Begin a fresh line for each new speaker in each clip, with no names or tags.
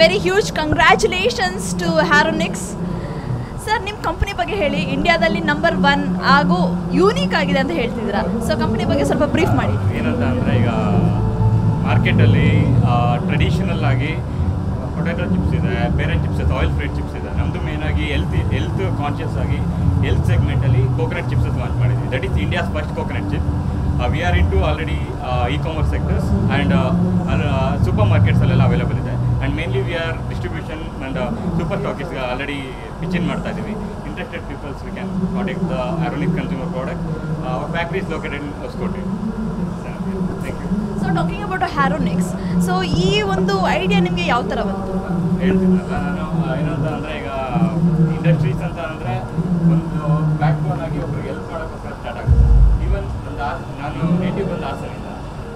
Very huge congratulations to Haronix sir ನಿಮ್ಮ company ಬಗ್ಗೆ ಹೇಳಿ. ಇಂಡಿಯಾದಲ್ಲಿ ನಂಬರ್ ಒನ್ ಹಾಗೂ ಯೂನೀಕ್ ಆಗಿದೆ ಅಂತ ಹೇಳ್ತಿದ್ದೀರಾ. ಸೊ ಕಂಪ್ನಿ ಬಗ್ಗೆ ಸ್ವಲ್ಪ ಬ್ರೀಫ್ ಮಾಡಿ.
ಏನಂತ ಅಂದರೆ ಈಗ ಮಾರ್ಕೆಟಲ್ಲಿ ಟ್ರೆಡಿಷನಲ್ ಆಗಿ ಪೊಟ್ಯಾಟೊ ಚಿಪ್ಸ್ ಇದೆ, ಬೇರೆ ಚಿಪ್ಸ್ ಇದೆ ಆಯಿಲ್ ಫ್ರೀಡ್ ಚಿಪ್ಸ್ ಇದೆ. ನಮ್ಮದು ಮೇನಾಗಿ ಹೆಲ್ತ್ ಹೆಲ್ತ್ ಕಾನ್ಷಿಯಸ್ ಆಗಿ ಹೆಲ್ತ್ ಸೆಗ್ಮೆಂಟಲ್ಲಿ ಕೋಕೋನಟ್ ಚಿಪ್ಸ್ ಲಾಂಚ್ ಮಾಡಿದ್ವಿ. That is India's first coconut chips we are into already e commerce sectors and super ಮಾರ್ಕೆಟ್ಸಲ್ಲೆಲ್ಲ available ಇದೆ. And mainly we are distribution and super ಸ್ಟಾಕಿಸ್ಗೆ already pitching in ಮಾಡ್ತಾ ಇದ್ದೀವಿ interested peoples we can contact the Aronic consumer product our factory is located in Hoskote thank you
so talking about Haronix so ಈ ಒಂದು idea ನಿಮಗೆ ಯಾವ ಥರ ಬಂತು?
ಹೇಳ್ತಿದ್ನಲ್ಲ ನಾನು ಏನಂತ ಅಂದರೆ ಈಗ ಇಂಡಸ್ಟ್ರೀಸ್ ಅಂತ ಅಂದರೆ ಒಂದು ಬ್ಯಾಕ್ ಬೋನ್ ಆಗಿ ಒಬ್ರಿಗೆ ಹೆಲ್ಪ್ ಮಾಡೋಕ್ಕೋಸ್ಕರ ಸ್ಟಾರ್ಟ್ ಆಗುತ್ತೆ. ಈವನ್ ಒಂದು ನಾನು ನೇಟಿವ್ ಬಂದು ಹಾಸನಿಂದ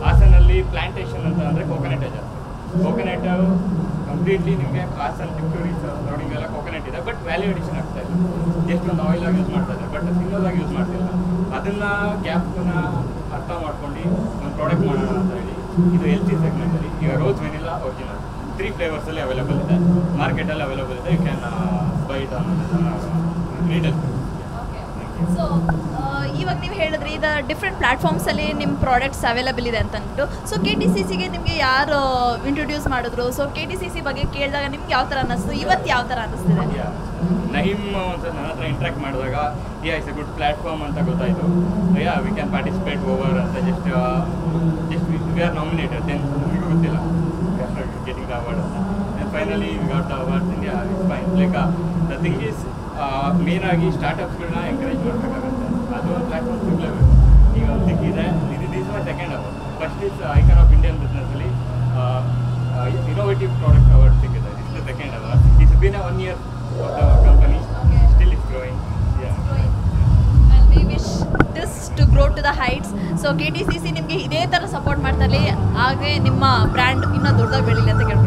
ಹಾಸನಲ್ಲಿ ಪ್ಲಾಂಟೇಶನ್ ಅಂತ ಅಂದರೆ ಕೋಕೋನಟ್ ಜಾಸ್ತಿ. ಕೋಕೋನಟ್ ಕಂಪ್ಲೀಟ್ಲಿ ನಿಮಗೆ ಕಾಸಲ್ಲಿ ಸರೌಂಡಿಂಗ್ ಎಲ್ಲ ಕೋಕೋನಟ್ ಇದೆ. ಬಟ್ ವ್ಯಾಲ್ಯೂ ಅಡಿಷನ್ ಆಗ್ತಾ ಇಲ್ಲ. ಜಸ್ಟ್ ಒಂದು ಆಯಿಲ್ ಆಗಿ ಯೂಸ್ ಮಾಡ್ತಾ ಇದ್ದಾರೆ. ಬಟ್ ಸಿಂಗಲ್ ಆಗಿ ಯೂಸ್ ಮಾಡ್ತಿಲ್ಲ ಅದನ್ನ ಗ್ಯಾಪ್ನ ಅರ್ಥ ಮಾಡ್ಕೊಂಡು ಒಂದು ಪ್ರಾಡಕ್ಟ್ ಮಾಡೋಣ ಅಂತ ಹೇಳಿ ಇದು ಎಲ್ ಸಿ ಸೆಗ್ಮೆಂಟಲ್ಲಿ ಈಗ ರೋಸ್ ವೆನಿಲ್ಲ ಓಕೆ ತ್ರೀ ಫ್ಲೇವರ್ಸಲ್ಲಿ ಅವೈಲೇಬಲ್ ಇದೆ. ಮಾರ್ಕೆಟಲ್ಲಿ ಅವೈಲೇಬಲ್ ಇದೆ. You can buy it on thank
so ಇವಾಗ ನೀವು ಹೇಳಿದ್ರಿ, ಈಗ ಡಿಫ್ರೆಂಟ್ ಪ್ಲಾಟ್ಫಾರ್ಮ್ಸಲ್ಲಿ ನಿಮ್ಮ ಪ್ರಾಡಕ್ಟ್ಸ್ ಅವೈಲಬಲ್ ಇದೆ ಅಂತ ಅಂದ್ಬಿಟ್ಟು ಸೊ ಕೆ ಟಿ ಸಿ ಸಿಗೆ ನಿಮಗೆ ಯಾರು ಇಂಟ್ರೊಡ್ಯೂಸ್ ಮಾಡಿದ್ರು? So K T C C ಬಗ್ಗೆ ಕೇಳಿದಾಗ ನಿಮ್ಗೆ ಯಾವ ಥರ ಅನ್ನಿಸ್ತು? ಇವತ್ತು ಯಾವ ಥರ ಅನ್ನಿಸ್ತಿದೆ?
ನಹಿಮ್ ಅಂತ ನನ್ನ ಹತ್ರ ಇಂಟ್ರಾಕ್ಟ್ ಮಾಡಿದಾಗ yeah it's a good platform ಅಂತ ಗೊತ್ತಾಯಿತು. Yeah we can participate over ಅಂತ just just we are nominated then ನಮಗೂ ಗೊತ್ತಿಲ್ಲ. ಗೆಟಿಂಗ್ ದ ಅವಾರ್ಡ್ ಅಂತ. And finally we got award India it's fine like the thing is main ಆಗಿ ಸ್ಟಾರ್ಟಪ್ಸ್ಗಳನ್ನ encourage ಮಾಡಬೇಕಾಗುತ್ತೆ. ಅದು ಪ್ಲಾಟ್ಫಾರ್ಮ್ ಸಿಗಲೇಬೇಕು ಈಗ ಸಿಕ್ಕಿದೆ ಇದು this my second award first is icon of Indian ಬಿಸ್ನೆಸ್ಸಲ್ಲಿ innovative product award ಸಿಕ್ಕಿದೆ is the second award it's been one year company. Still is growing
this to grow to the heights so K T C C ನಿಮಗೆ ಇದೇ ಥರ support ಮಾಡ್ತಾರೆ ಹಾಗೆ ನಿಮ್ಮ brand ಇನ್ನೂ ದೊಡ್ಡದಾಗಿ ಬೆಳೀಲಿ ಅಂತ ಕೇಳ್ಬಿಟ್ಟು